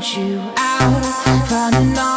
want you out, running on.